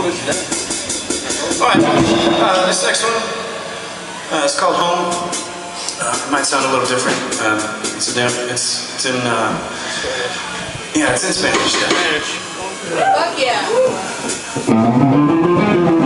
Alright, uh, this next one, uh, it's called Home. Uh, it might sound a little different. Um, it's, a damn, it's, it's in, uh, yeah, it's in Spanish, yeah. Fuck yeah.